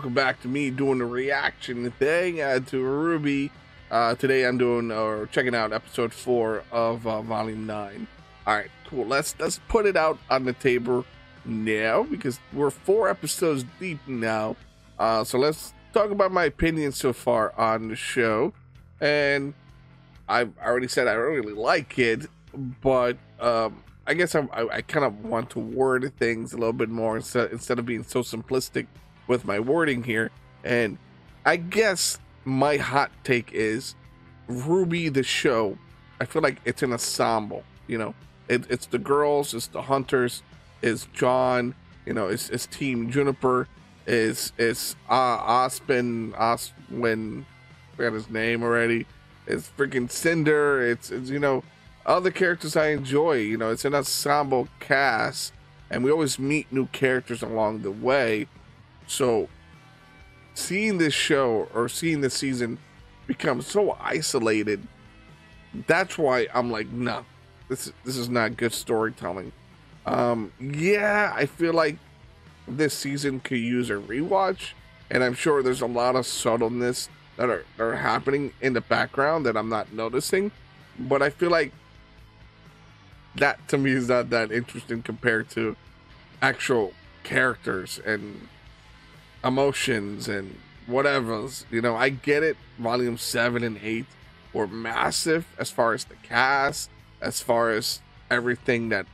Welcome back to me doing the reaction thing uh, to RWBY. Uh, today I'm doing or checking out episode four of uh, volume nine. All right, cool. Let's let's put it out on the table now because we're four episodes deep now. Uh, so let's talk about my opinion so far on the show. And I've already said I really like it, but um, I guess I'm, I, I kind of want to word things a little bit more instead instead of being so simplistic with my wording here. And I guess my hot take is RWBY the show. I feel like it's an ensemble. You know, it, it's the girls, it's the hunters, it's Jaune. You know, it's, it's Team Juniper, is it's uh, Ozpin Oswin. Forgot his name already. It's freaking Cinder. It's, it's you know other characters I enjoy. You know, it's an ensemble cast, and we always meet new characters along the way. So, seeing this show or seeing this season become so isolated, that's why I'm like, no, this this is not good storytelling. Um, yeah, I feel like this season could use a rewatch, and I'm sure there's a lot of subtleness that are, that are happening in the background that I'm not noticing. But I feel like that to me is not that interesting compared to actual characters and emotions and whatever's. You know, I get it. Volume seven and eight were massive as far as the cast, as far as everything that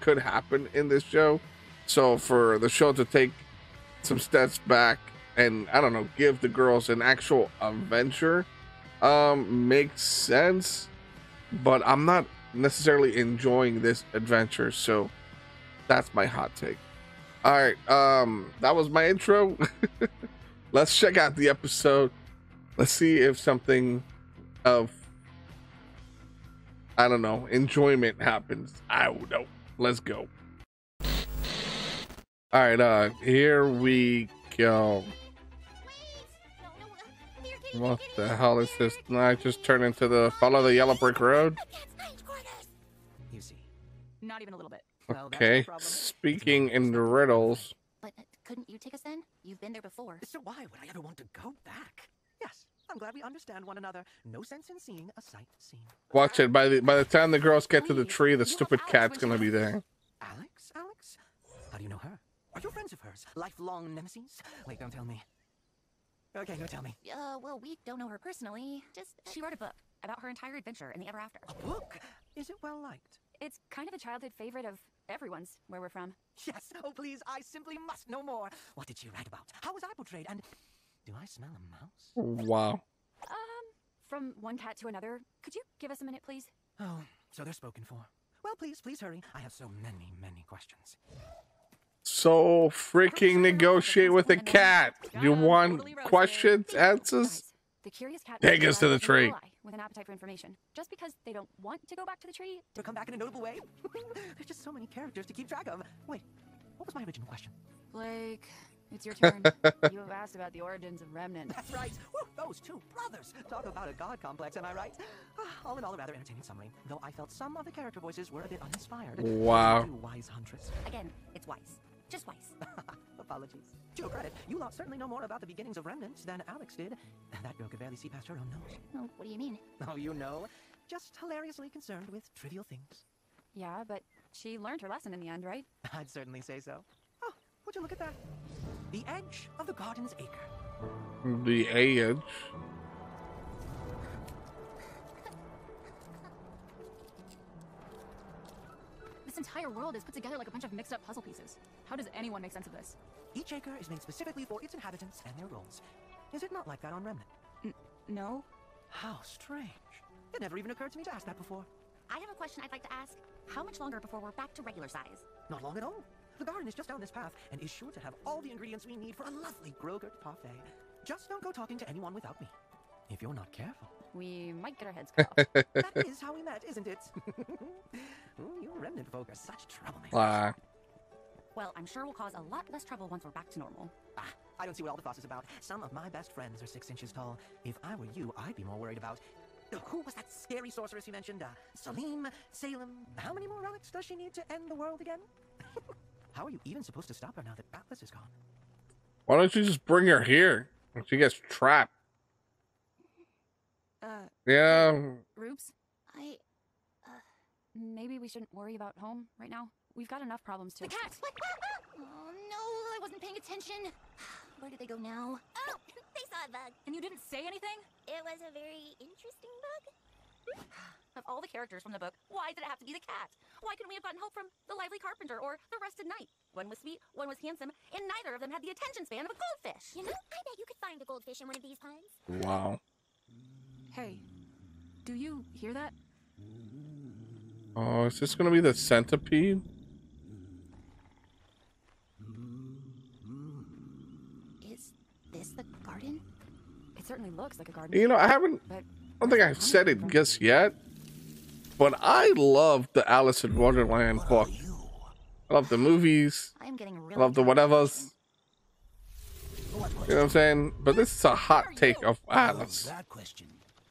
could happen in this show. So for the show to take some steps back and I don't know, give the girls an actual adventure um makes sense, but I'm not necessarily enjoying this adventure. So that's my hot take. All right, um, that was my intro. Let's check out the episode. Let's see if something of I don't know enjoyment happens. I don't know. Let's go. All right, uh, here we go. What the hell is this? I just turned into the follow the yellow brick road. You see. Not even a little bit. Well, that's Okay, speaking in the riddles. But uh, couldn't you take us then? You've been there before. So why would I ever want to go back? Yes, I'm glad we understand one another. No sense in seeing a sight seen. Watch it. By the by the time the girls get to the tree, the you stupid cat's gonna be there. Alyx? Alyx? How do you know her? Are you friends of hers? Lifelong nemesis? Wait, don't tell me. Okay, no, tell me. Uh, well, we don't know her personally. Just she wrote a book about her entire adventure in the Ever After. A book? Is it well liked? It's kind of a childhood favorite of everyone's where we're from. Yes. Oh, please, I simply must know more. What did she write about? How was I portrayed? And do I smell a mouse? Wow. Um, from one cat to another. Could you give us a minute, please? Oh, so they're spoken for. Well, please, please hurry. I have so many, many questions. So freaking negotiate with a cat. You want questions, answers? Guys, the Take us to the tree. Ally with an appetite for information. Just because they don't want to go back to the tree, To come back in a notable way? There's just so many characters to keep track of. Wait, what was my original question? Blake, it's your turn. you have asked about the origins of Remnant. That's right. Woo, those two brothers. Talk about a god complex, am I right? All in all, a rather entertaining summary. Though I felt some of the character voices were a bit uninspired. Wow. Wise huntress. Again, it's wise. Just Weiss. Apologies. To your credit, you lot certainly know more about the beginnings of remnants than Alyx did. That girl could barely see past her own nose. Oh, what do you mean? Oh, you know, just hilariously concerned with trivial things. Yeah, but she learned her lesson in the end, right? I'd certainly say so. Oh, would you look at that? The edge of the garden's acre. The edge? This entire world is put together like a bunch of mixed up puzzle pieces. How does anyone make sense of this? Each acre is made specifically for its inhabitants and their roles. Is it not like that on Remnant? No? How strange. It never even occurred to me to ask that before. I have a question I'd like to ask. How much longer before we're back to regular size? Not long at all. The garden is just down this path and is sure to have all the ingredients we need for a lovely Grogurt parfait. Just don't go talking to anyone without me. If you're not careful. We might get our heads cut off. That is how we met, isn't it? Ooh, you remnant folk are such troublemakers. Ah, Well, I'm sure we'll cause a lot less trouble once we're back to normal. Ah, I don't see what all the fuss is about. Some of my best friends are six inches tall. If I were you, I'd be more worried about. Uh, Who was that scary sorceress you mentioned? Uh, Salim? Salem? How many more relics does she need to end the world again? How are you even supposed to stop her now that Atlas is gone? Why don't you just bring her here? She gets trapped. Uh, Yeah. Rubes, I. maybe we shouldn't worry about home right now. We've got enough problems to. The cat! oh no, I wasn't paying attention. Where did they go now? Oh, they saw a bug. And you didn't say anything? It was a very interesting bug. of all the characters from the book, why did it have to be the cat? Why couldn't we have gotten help from the lively carpenter or the rested knight? One was sweet, one was handsome, and neither of them had the attention span of a goldfish. You know, I bet you could find a goldfish in one of these ponds. Wow. Hey, do you hear that? Oh, is this gonna be the centipede? Is this the garden? It certainly looks like a garden. You know, I haven't. But I don't think I've said it just yet. But I love the Alice in Wonderland book. I love the movies. I'm getting I love the whatevers. You know what I'm saying? But this is a hot take of Alice. that question.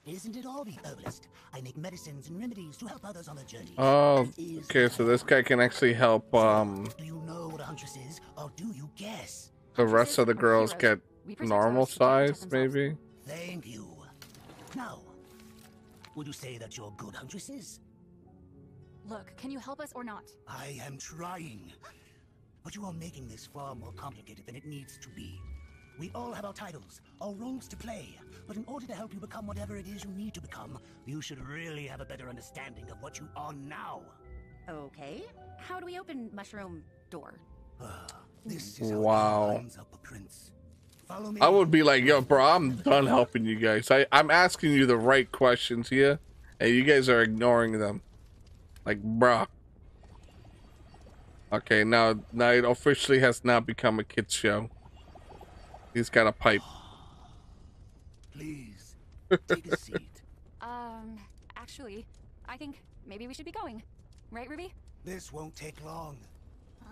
Isn't it all the herbalist? I make medicines and remedies to help others on their journey. Oh, okay. So this guy can actually help um Do you know what a huntress is, or do you guess? the rest of the girls get normal ours, size, maybe. Thank you. Now, would you say that you're good huntresses? Look, can you help us or not? I am trying. But you are making this far more complicated than it needs to be. We all have our titles, our roles to play. But in order to help you become whatever it is you need to become, you should really have a better understanding of what you are now. Okay. How do we open mushroom door? Ah, this is how Wow. it lines up, Prince. Follow me. I would be like, yo, bro, I'm done helping you guys. I, I'm asking you the right questions here, and you guys are ignoring them. Like, bruh. Okay, now, now it officially has now become a kids show. He's got a pipe. Please, take a seat. Um, actually, I think maybe we should be going. Right, Ruby? This won't take long.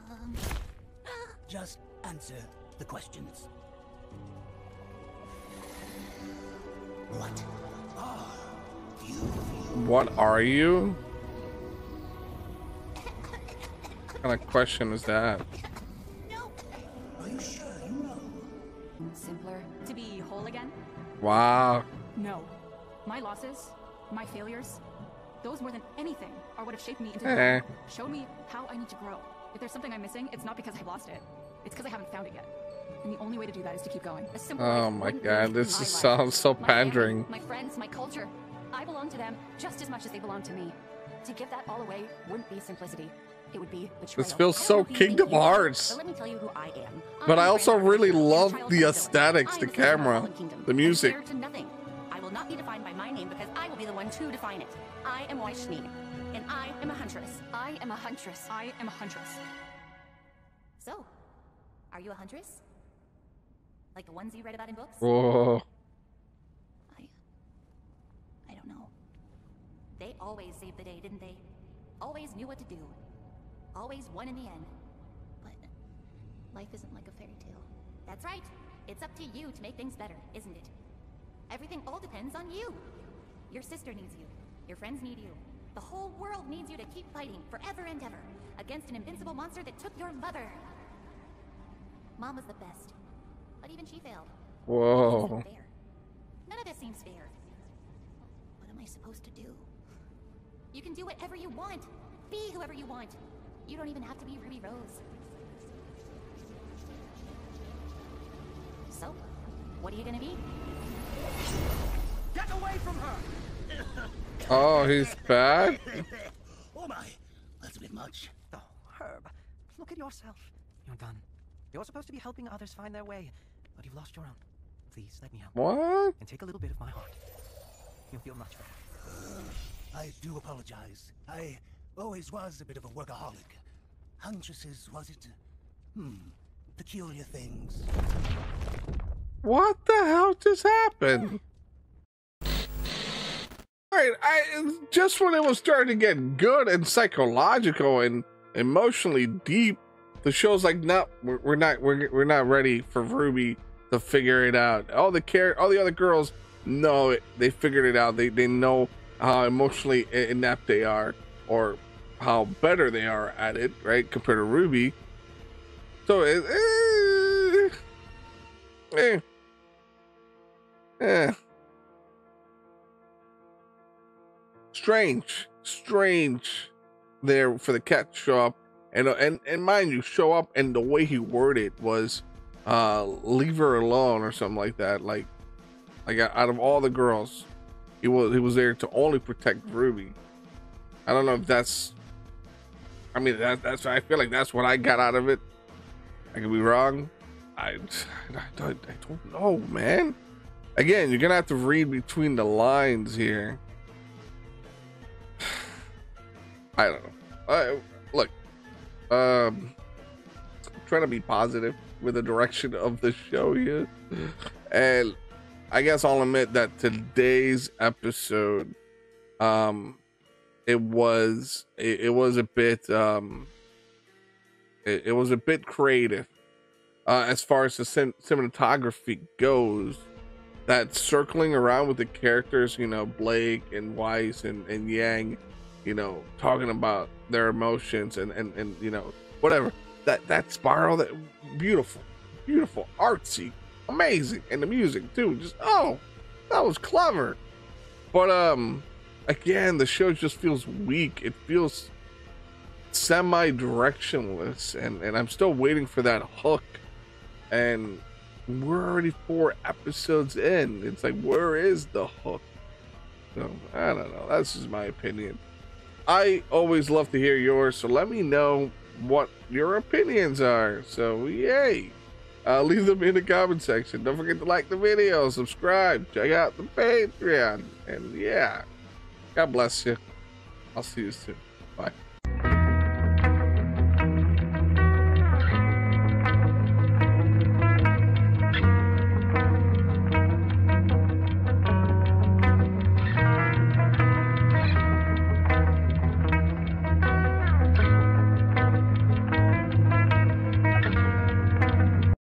Um, Just answer the questions. What are you? What are you? What kind of question is that? Are you sure you know? Simpler. To be whole again? Wow. No. My losses, my failures, those more than anything are what have shaped me into Eh. who showed me how I need to grow. If there's something I'm missing, it's not because I've lost it. It's because I haven't found it yet. And the only way to do that is to keep going. A simple Oh my god, this my is, sounds so My family, pandering. my friends, my culture. I belong to them just as much as they belong to me. To give that all away wouldn't be simplicity. It would be betrayal. This feels so know who you think Kingdom Hearts. But let me tell you who I am. But I also really love the aesthetics, the camera, the music. to nothing. I will not be defined by my name because I will be the one to define it. I am Weiss and I am a huntress. I am a huntress. I am a huntress. So, are you a huntress? Like the ones you read about in books? Whoa. I. I don't know. They always saved the day, didn't they? Always knew what to do. Always won in the end. But life isn't like a fairy tale. That's right. It's up to you to make things better, isn't it? Everything all depends on you. Your sister needs you. Your friends need you. The whole world needs you to keep fighting forever and ever against an invincible monster that took your mother. Mom was the best, but even she failed. Whoa. None of this seems fair. What am I supposed to do? You can do whatever you want. Be whoever you want. You don't even have to be Ruby Rose. So, what are you gonna be? Get away from her! Oh, he's back? oh my, that's a bit much. Oh, Herb, look at yourself. You're done. You're supposed to be helping others find their way, but you've lost your own. Please let me help What? and take a little bit of my heart. You'll feel much better. I do apologize. I always was a bit of a workaholic. Huntresses, was it? Hmm, peculiar things. What the hell just happened? Alright, I just when it was starting to get good and psychological and emotionally deep, the show's like, no, we're, we're not, we're, we're not ready for Ruby to figure it out. All the care, all the other girls know it. They figured it out. They they know how emotionally inept they are, or how better they are at it, right, compared to Ruby. So it, eh, eh, eh. Strange, strange. There for the cat up, and uh, and and mind you, show up, and the way he worded was, uh, leave her alone or something like that. Like, like out of all the girls, he was he was there to only protect Ruby. I don't know if that's. I mean, that, that's I feel like that's what I got out of it. I could be wrong. I, I, I, I don't know, man. Again, you're gonna have to read between the lines here. I don't know. Uh, look, um, trying to be positive with the direction of the show here, and I guess I'll admit that today's episode, um, it was it, it was a bit um, it, it was a bit creative, uh, as far as the cin- cinematography goes. That circling around with the characters, you know, Blake and Weiss and, and Yang, you know, talking about their emotions and, and, and you know, whatever. That that spiral that beautiful, beautiful, artsy, amazing. And the music too. Just oh, that was clever. But um again, the show just feels weak. It feels semi-directionless and, and I'm still waiting for that hook. And we're already four episodes in. It's like where is the hook? So I don't know. That's just my opinion. I always love to hear yours, so let me know what your opinions are. So yay. Uh, leave them in the comment section. Don't forget to like the video, subscribe, check out the Patreon, and yeah. God bless you. I'll see you soon. Bye.